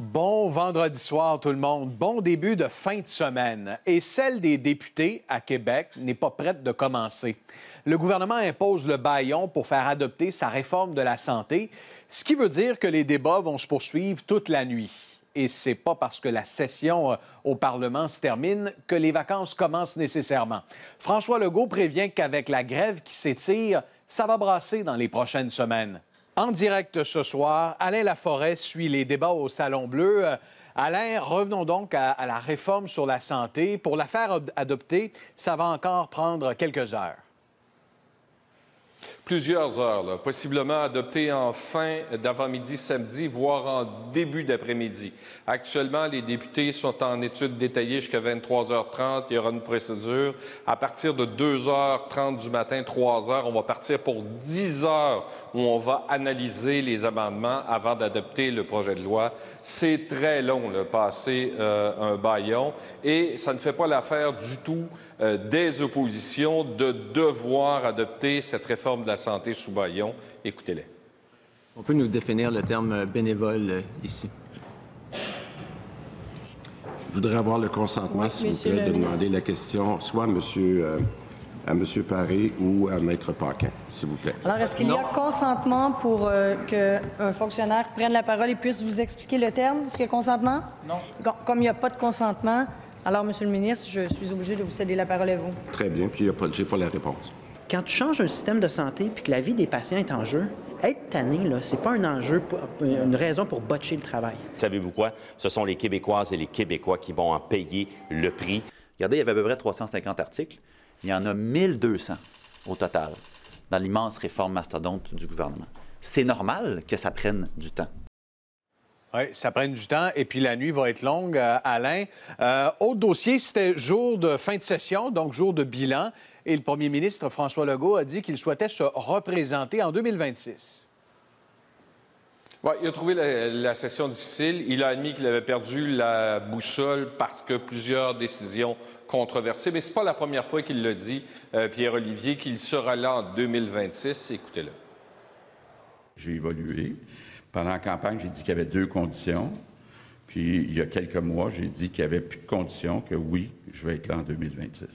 Bon vendredi soir tout le monde, bon début de fin de semaine. Et celle des députés à Québec n'est pas prête de commencer. Le gouvernement impose le baillon pour faire adopter sa réforme de la santé, ce qui veut dire que les débats vont se poursuivre toute la nuit. Et c'est pas parce que la session euh, au Parlement se termine que les vacances commencent nécessairement. François Legault prévient qu'avec la grève qui s'étire, ça va brasser dans les prochaines semaines. En direct ce soir, Alain Laforêt suit les débats au Salon Bleu. Euh, Alain, revenons donc à, à la réforme sur la santé. Pour la faire ad- adopter, ça va encore prendre quelques heures. Plusieurs heures, possiblement adoptées en fin d'avant-midi samedi, voire en début d'après-midi. Actuellement, les députés sont en études détaillées jusqu'à 23h30. Il y aura une procédure. À partir de 2h30 du matin, 3h, on va partir pour 10 heures où on va analyser les amendements avant d'adopter le projet de loi. C'est très long, le passer euh, un baillon, et ça ne fait pas l'affaire du tout euh, des oppositions de devoir adopter cette réforme de la santé sous baillon. Écoutez-les. On peut nous définir le terme bénévole euh, ici. Je voudrais avoir le consentement, s'il vous plaît, le de demander la question soit à Monsieur, euh, à Monsieur Paré ou à Maître Paquin, s'il vous plaît. Alors, est-ce qu'il y a consentement pour euh, qu'un fonctionnaire prenne la parole et puisse vous expliquer le terme? Est-ce qu'il y a consentement? Non. Comme il n'y a pas de consentement, alors, Monsieur le ministre, je suis obligé de vous céder la parole à vous. Très bien, puis il n'y a pas de pas la réponse. Quand tu changes un système de santé puis que la vie des patients est en jeu, être tanné, là, c'est pas un enjeu, pour- une raison pour botcher le travail. Savez-vous quoi? Ce sont les Québécoises et les Québécois qui vont en payer le prix. Regardez, il y avait à peu près 350 articles. Il y en a 1200 au total dans l'immense réforme mastodonte du gouvernement. C'est normal que ça prenne du temps. Oui, ça prend du temps et puis la nuit va être longue, euh, Alain. Euh, autre dossier, c'était jour de fin de session, donc jour de bilan. Et le premier ministre François Legault a dit qu'il souhaitait se représenter en 2026. Ouais, il a trouvé la, la session difficile. Il a admis qu'il avait perdu la boussole parce que plusieurs décisions controversées. Mais ce n'est pas la première fois qu'il le dit, euh, Pierre-Olivier, qu'il sera là en 2026. Écoutez-le. J'ai évolué. Pendant la campagne, j'ai dit qu'il y avait deux conditions. Puis, il y a quelques mois, j'ai dit qu'il n'y avait plus de conditions, que oui, je vais être là en 2026.